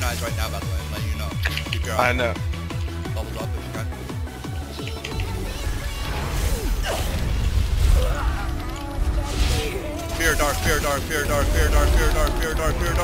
synchronized right now, by the way. I'm letting you know. Keep your eyes. I know. bubbled up if you can. Fear dark, fear dark, fear dark, fear dark, fear dark, fear dark, fear dart.